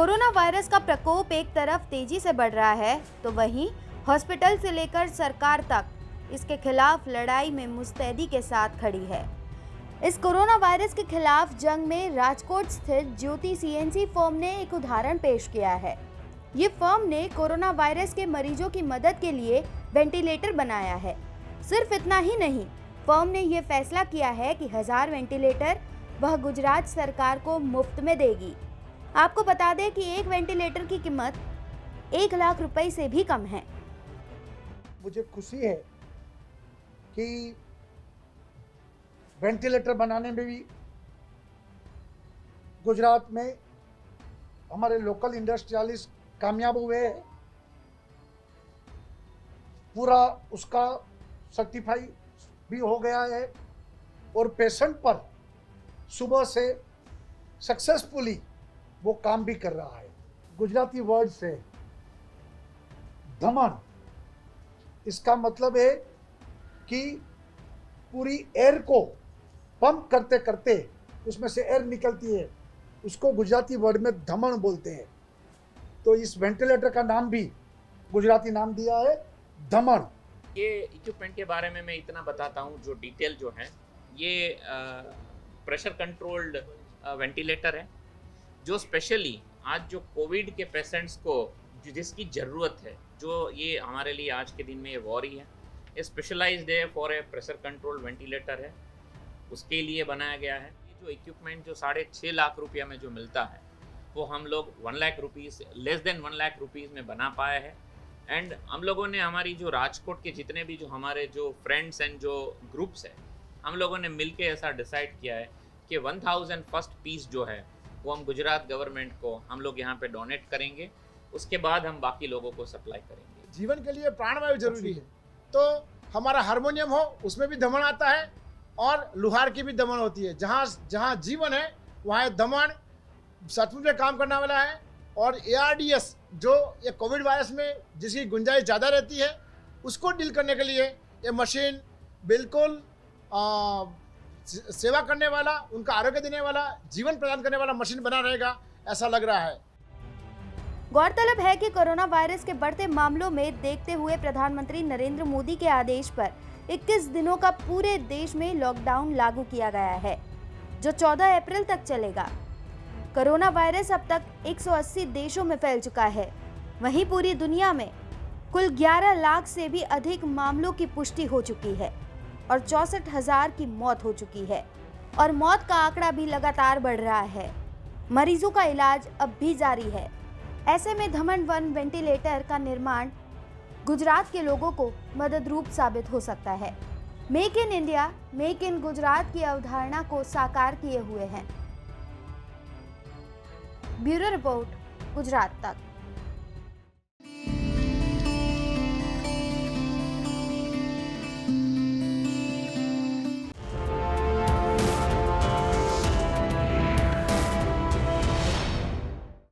Corona virus का प्रकोप एक तरफ़ तेज़ी से बढ़ रहा है तो वहीं हॉस्पिटल से लेकर सरकार तक इसके खिलाफ लड़ाई में मुस्तैदी के साथ खड़ी है। इस कोरोना वायरस के खिलाफ जंग में राजकोट स्थित ज्योति सीएनसी फर्म ने एक उदाहरण पेश किया है। ये फर्म ने कोरोना वायरस के मरीजों की मदद के लिए वेंटिलेटर बनाया है। सिर्फ़ इतना ही नहीं, फर्म ने यह फैसला किया है कि हज़ार वेंटिलेटर वह गुजरात सरकार को मुफ़्त में देगी। आपको बता दें कि एक वेंटिलेटर की कीमत एक लाख रुपए से भी कम है। मुझे खुशी है कि वेंटिलेटर बनाने में भी गुजरात में हमारे लोकल इंडस्ट्रियलिस्ट कामयाब हुए हैं। पूरा उसका सर्टिफाई भी हो गया है और पेशेंट पर सुबह से सक्सेसफुली वो काम भी कर रहा है। गुजराती वर्ड से। धमन। इसका मतलब है कि पूरी एयर को पंप करते करते उसमें से एयर निकलती है। उसको गुजराती वर्ड में धमन बोलते हैं। तो इस वेंटिलेटर का नाम भी गुजराती नाम दिया है, धमन। ये इक्विपमेंट के बारे में मैं इतना बताता हूँ, जो डिटेल जो है, ये प्रेशर कंट्रोल्ड वेंटिलेटर है। जो स्पेशली आज जो कोविड के पेशेंट्स को जिसकी ज़रूरत है, जो ये हमारे लिए आज के दिन में ये वॉरी है, ये स्पेशलाइज्ड है for a pressure control ventilator है, उसके लिए बनाया गया है। ये जो इक्विपमेंट जो साढ़े छः लाख रुपया में जो मिलता है, वो हम लोग one lakh rupees less than one lakh rupees में बना पाए हैं। एंड हम लोगों ने हमारी जो राजकोट के जितने भी जो हमारे जो फ्रेंड्स एंड जो ग्रुप्स हैं, हम लोगों ने मिल ऐसा डिसाइड किया है कि वन थाउज़ेंड फ़र्स्ट पीस जो है वो हम गुजरात गवर्नमेंट को हम लोग यहाँ पे डोनेट करेंगे, उसके बाद हम बाकी लोगों को सप्लाई करेंगे। जीवन के लिए प्राणवायु ज़रूरी है। तो हमारा हारमोनियम हो, उसमें भी दमन आता है और लुहार की भी दमन होती है। जहाँ जहाँ जीवन है, वहाँ दमन सचमुच में काम करने वाला है और एआरडीएस जो ये कोविड वायरस में जिसकी गुंजाइश ज़्यादा रहती है, उसको डील करने के लिए ये मशीन बिल्कुल सेवा करने वाला, उनका आरोग्य देने वाला, जीवन प्रदान करने वाला मशीन बना रहेगा, ऐसा लग रहा है। गौरतलब है कि कोरोना वायरस के बढ़ते मामलों में देखते हुए प्रधानमंत्री नरेंद्र मोदी के आदेश पर 21 दिनों का पूरे देश में लॉकडाउन लागू किया गया है, जो 14 अप्रैल तक चलेगा। कोरोना वायरस अब तक 180 देशों में फैल चुका है। वहीं पूरी दुनिया में कुल 11 लाख से भी अधिक मामलों की पुष्टि हो चुकी है। और चौसठ हज़ार की मौत हो चुकी है और मौत का आंकड़ा भी लगातार बढ़ रहा है। मरीजों का इलाज अब भी जारी है। ऐसे में धमन वन वेंटिलेटर का निर्माण गुजरात के लोगों को मदद रूप साबित हो सकता है। Make in India, make in Gujarat की अवधारणा को साकार किए हुए हैं। ब्यूरो रिपोर्ट, गुजरात तक।